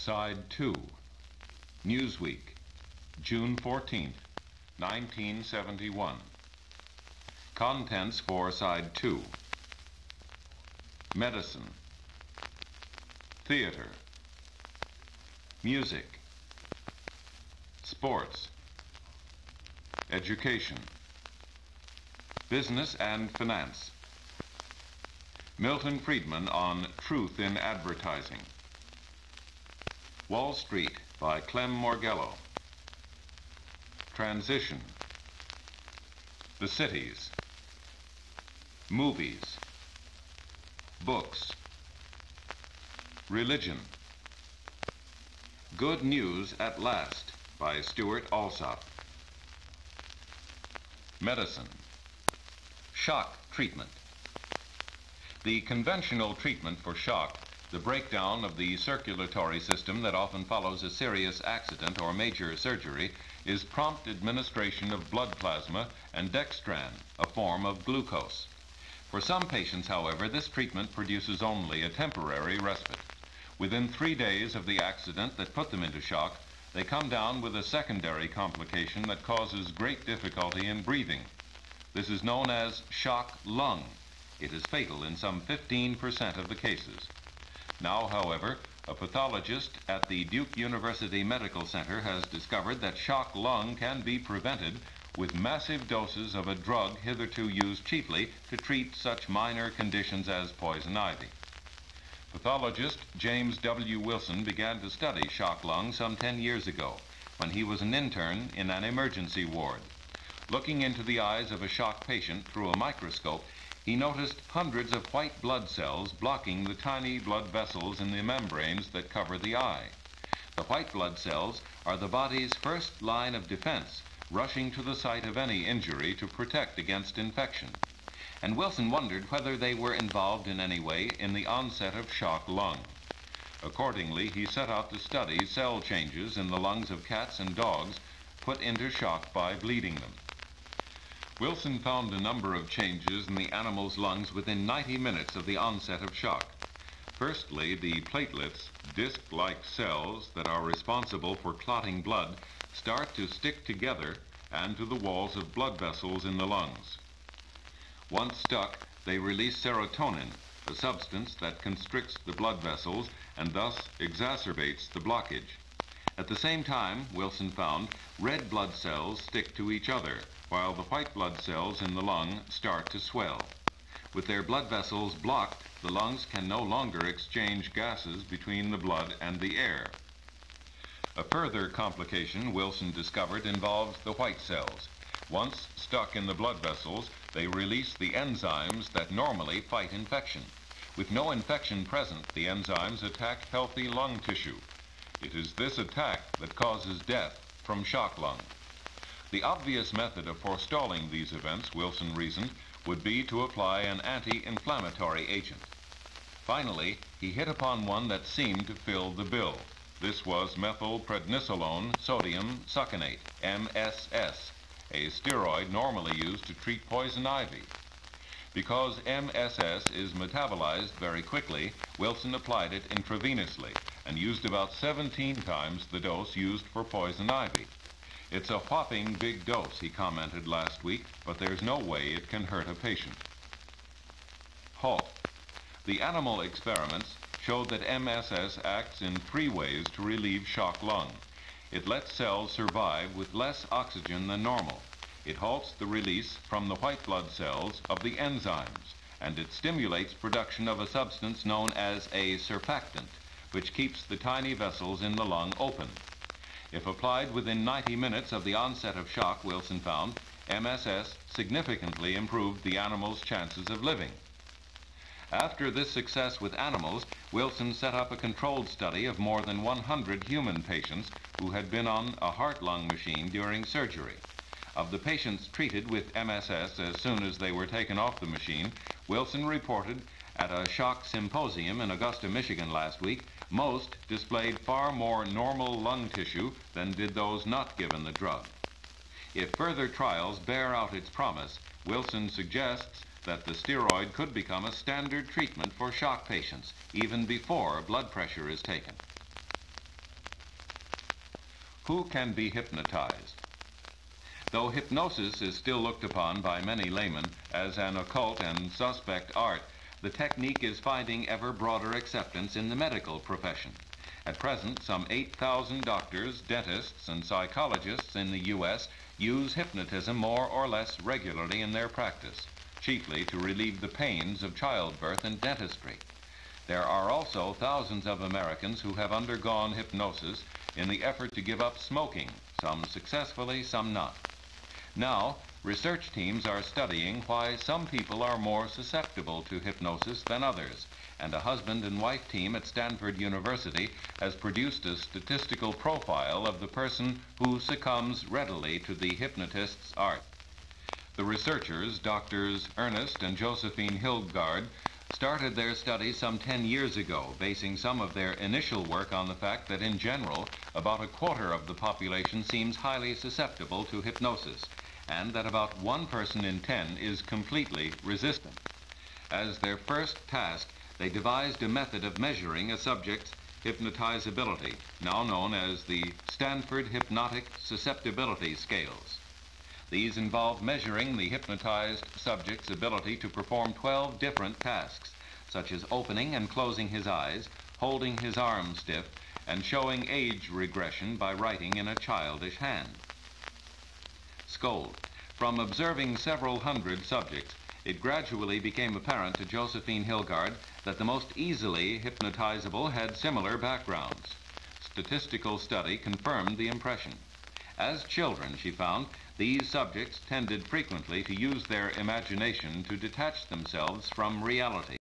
Side 2. Newsweek, June 14th, 1971. Contents for Side 2. Medicine. Theater. Music. Sports. Education. Business and Finance. Milton Friedman on Truth in Advertising. Wall Street by Clem Morgello. Transition. The Cities. Movies. Books. Religion. Good News at Last by Stuart Alsop. Medicine. Shock treatment. The conventional treatment for shock the breakdown of the circulatory system that often follows a serious accident or major surgery is prompt administration of blood plasma and dextran, a form of glucose. For some patients, however, this treatment produces only a temporary respite. Within three days of the accident that put them into shock, they come down with a secondary complication that causes great difficulty in breathing. This is known as shock lung. It is fatal in some 15% of the cases. Now, however, a pathologist at the Duke University Medical Center has discovered that shock lung can be prevented with massive doses of a drug hitherto used chiefly to treat such minor conditions as poison ivy. Pathologist James W. Wilson began to study shock lung some 10 years ago when he was an intern in an emergency ward. Looking into the eyes of a shock patient through a microscope, he noticed hundreds of white blood cells blocking the tiny blood vessels in the membranes that cover the eye. The white blood cells are the body's first line of defense, rushing to the site of any injury to protect against infection. And Wilson wondered whether they were involved in any way in the onset of shock lung. Accordingly, he set out to study cell changes in the lungs of cats and dogs put into shock by bleeding them. Wilson found a number of changes in the animal's lungs within 90 minutes of the onset of shock. Firstly, the platelets, disc-like cells that are responsible for clotting blood, start to stick together and to the walls of blood vessels in the lungs. Once stuck, they release serotonin, a substance that constricts the blood vessels and thus exacerbates the blockage. At the same time, Wilson found, red blood cells stick to each other, while the white blood cells in the lung start to swell. With their blood vessels blocked, the lungs can no longer exchange gases between the blood and the air. A further complication Wilson discovered involves the white cells. Once stuck in the blood vessels, they release the enzymes that normally fight infection. With no infection present, the enzymes attack healthy lung tissue. It is this attack that causes death from shock lung. The obvious method of forestalling these events, Wilson reasoned, would be to apply an anti-inflammatory agent. Finally, he hit upon one that seemed to fill the bill. This was methylprednisolone sodium succinate, MSS, a steroid normally used to treat poison ivy. Because MSS is metabolized very quickly, Wilson applied it intravenously and used about 17 times the dose used for poison ivy. It's a whopping big dose, he commented last week, but there's no way it can hurt a patient. Halt. The animal experiments showed that MSS acts in three ways to relieve shock lung. It lets cells survive with less oxygen than normal. It halts the release from the white blood cells of the enzymes, and it stimulates production of a substance known as a surfactant, which keeps the tiny vessels in the lung open. If applied within 90 minutes of the onset of shock, Wilson found, MSS significantly improved the animal's chances of living. After this success with animals, Wilson set up a controlled study of more than 100 human patients who had been on a heart-lung machine during surgery. Of the patients treated with MSS as soon as they were taken off the machine, Wilson reported at a shock symposium in Augusta, Michigan last week, most displayed far more normal lung tissue than did those not given the drug. If further trials bear out its promise, Wilson suggests that the steroid could become a standard treatment for shock patients, even before blood pressure is taken. Who can be hypnotized? Though hypnosis is still looked upon by many laymen as an occult and suspect art, the technique is finding ever broader acceptance in the medical profession. At present, some 8,000 doctors, dentists, and psychologists in the U.S. use hypnotism more or less regularly in their practice, chiefly to relieve the pains of childbirth and dentistry. There are also thousands of Americans who have undergone hypnosis in the effort to give up smoking, some successfully, some not. Now, research teams are studying why some people are more susceptible to hypnosis than others, and a husband and wife team at Stanford University has produced a statistical profile of the person who succumbs readily to the hypnotist's art. The researchers, Doctors Ernest and Josephine Hilgard, started their study some 10 years ago, basing some of their initial work on the fact that in general, about a quarter of the population seems highly susceptible to hypnosis, and that about one person in 10 is completely resistant. As their first task, they devised a method of measuring a subject's hypnotizability, now known as the Stanford Hypnotic Susceptibility Scales. These involve measuring the hypnotized subject's ability to perform 12 different tasks, such as opening and closing his eyes, holding his arms stiff, and showing age regression by writing in a childish hand. Scold. From observing several hundred subjects, it gradually became apparent to Josephine Hilgard that the most easily hypnotizable had similar backgrounds. Statistical study confirmed the impression. As children, she found, these subjects tended frequently to use their imagination to detach themselves from reality.